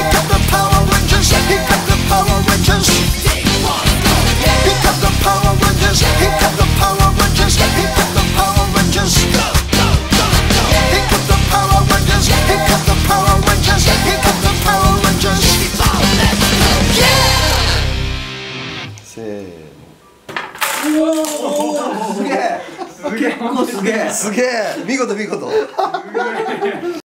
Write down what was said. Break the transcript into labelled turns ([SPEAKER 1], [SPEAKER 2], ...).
[SPEAKER 1] すげえ。
[SPEAKER 2] 見事見事。